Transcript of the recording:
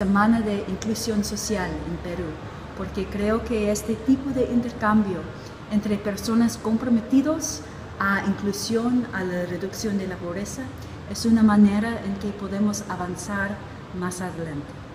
Semana de Inclusión Social en Perú, porque creo que este tipo de intercambio entre personas comprometidos a inclusión, a la reducción de la pobreza, es una manera en que podemos avanzar más adelante.